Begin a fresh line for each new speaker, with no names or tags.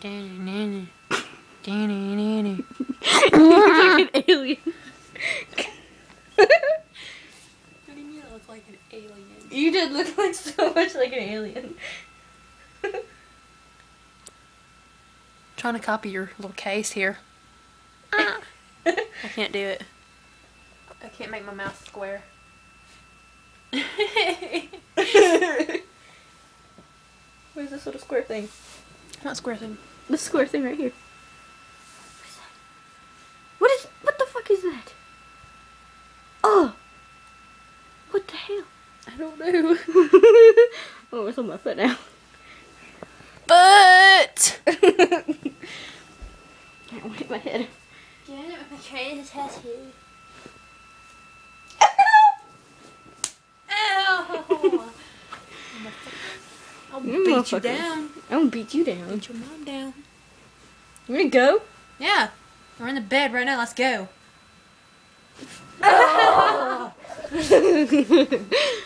Danny, Danny, Danny.
like an alien.
You look like an alien?
You did look like so much like an alien.
Trying to copy your little case here. Ah. I can't do it. I can't make my mouth square.
Where's this little square thing?
What square thing?
The square thing right here. What is? What the fuck is that? Oh! What the hell?
I don't know.
oh, it's on my foot now.
But
I hit my head.
yeah, my train tattoo. Ow! I'll
You
beat you down.
I'm gonna beat you down.
Beat your mom down.
You ready to go?
Yeah, we're in the bed right now. Let's go.